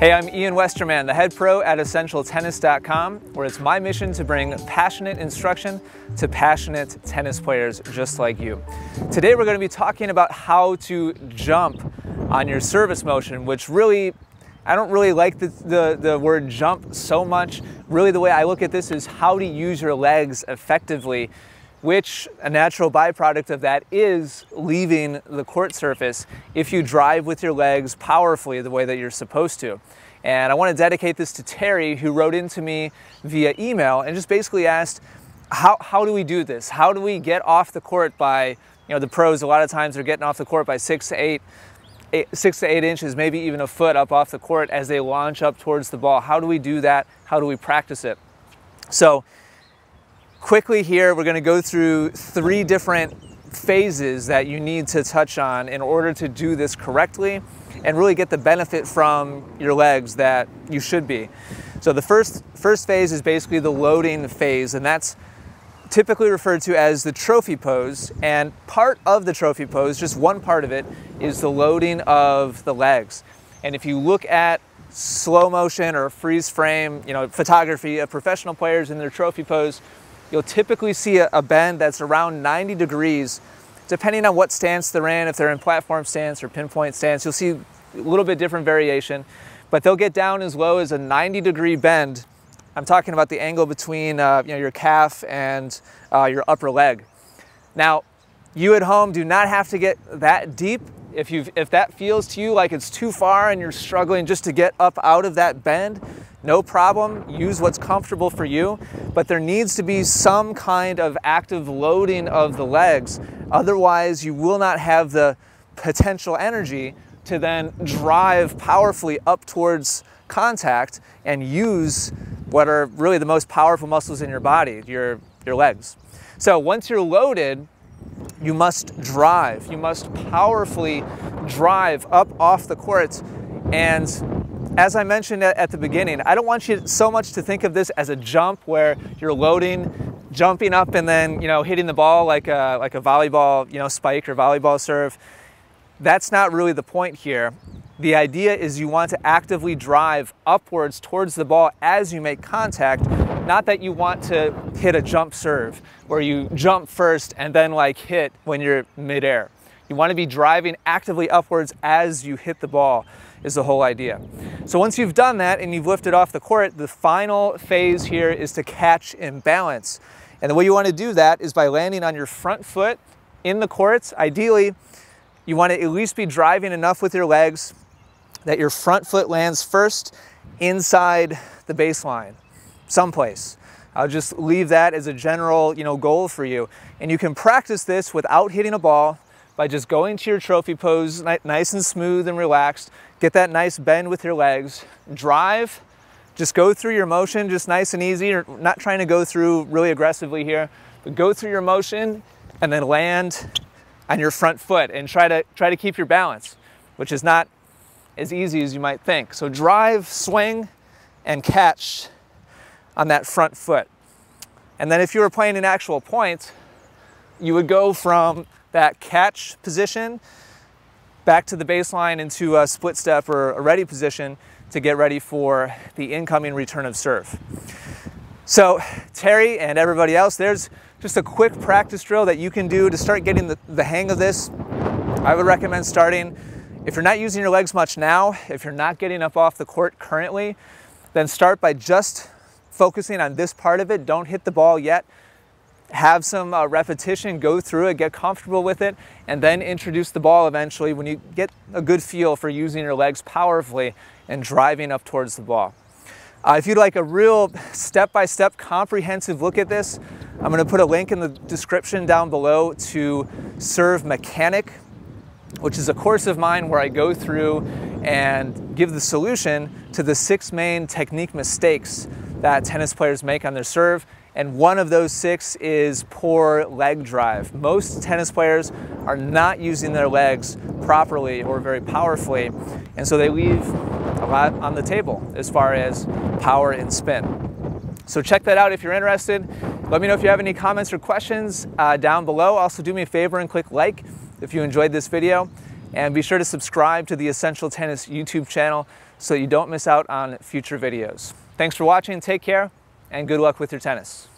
Hey, I'm Ian Westermann, the head pro at EssentialTennis.com, where it's my mission to bring passionate instruction to passionate tennis players just like you. Today we're going to be talking about how to jump on your service motion, which really, I don't really like the, the, the word jump so much. Really the way I look at this is how to use your legs effectively which a natural byproduct of that is leaving the court surface if you drive with your legs powerfully the way that you're supposed to. And I want to dedicate this to Terry, who wrote into me via email and just basically asked, how, how do we do this? How do we get off the court by, you know, the pros a lot of times are getting off the court by six to eight, eight six to eight inches, maybe even a foot up off the court as they launch up towards the ball. How do we do that? How do we practice it? So Quickly here, we're gonna go through three different phases that you need to touch on in order to do this correctly and really get the benefit from your legs that you should be. So the first, first phase is basically the loading phase, and that's typically referred to as the trophy pose. And part of the trophy pose, just one part of it, is the loading of the legs. And if you look at slow motion or freeze frame, you know, photography of professional players in their trophy pose, you'll typically see a, a bend that's around 90 degrees, depending on what stance they're in, if they're in platform stance or pinpoint stance, you'll see a little bit different variation, but they'll get down as low as a 90 degree bend. I'm talking about the angle between uh, you know, your calf and uh, your upper leg. Now, you at home do not have to get that deep. If, you if that feels to you like it's too far and you're struggling just to get up out of that bend, no problem, use what's comfortable for you, but there needs to be some kind of active loading of the legs. Otherwise, you will not have the potential energy to then drive powerfully up towards contact and use what are really the most powerful muscles in your body, your, your legs. So once you're loaded, you must drive. You must powerfully drive up off the court and as I mentioned at the beginning, I don't want you so much to think of this as a jump where you're loading, jumping up and then, you know, hitting the ball like a, like a volleyball, you know, spike or volleyball serve. That's not really the point here. The idea is you want to actively drive upwards towards the ball as you make contact, not that you want to hit a jump serve where you jump first and then like hit when you're midair. You want to be driving actively upwards as you hit the ball is the whole idea. So once you've done that and you've lifted off the court, the final phase here is to catch and balance. And the way you want to do that is by landing on your front foot in the courts. Ideally, you want to at least be driving enough with your legs that your front foot lands first inside the baseline, someplace. I'll just leave that as a general you know, goal for you. And you can practice this without hitting a ball by just going to your trophy pose nice and smooth and relaxed. Get that nice bend with your legs. Drive, just go through your motion just nice and easy. You're not trying to go through really aggressively here, but go through your motion and then land on your front foot and try to, try to keep your balance, which is not as easy as you might think. So drive, swing, and catch on that front foot. And then if you were playing an actual point, you would go from that catch position back to the baseline into a split step or a ready position to get ready for the incoming return of serve. So Terry and everybody else, there's just a quick practice drill that you can do to start getting the, the hang of this. I would recommend starting, if you're not using your legs much now, if you're not getting up off the court currently, then start by just focusing on this part of it. Don't hit the ball yet have some uh, repetition, go through it, get comfortable with it, and then introduce the ball eventually when you get a good feel for using your legs powerfully and driving up towards the ball. Uh, if you'd like a real step-by-step -step comprehensive look at this, I'm gonna put a link in the description down below to Serve Mechanic, which is a course of mine where I go through and give the solution to the six main technique mistakes that tennis players make on their serve and one of those six is poor leg drive. Most tennis players are not using their legs properly or very powerfully, and so they leave a lot on the table as far as power and spin. So check that out if you're interested. Let me know if you have any comments or questions uh, down below. Also do me a favor and click like if you enjoyed this video. And be sure to subscribe to the Essential Tennis YouTube channel so you don't miss out on future videos. Thanks for watching, take care, and good luck with your tennis.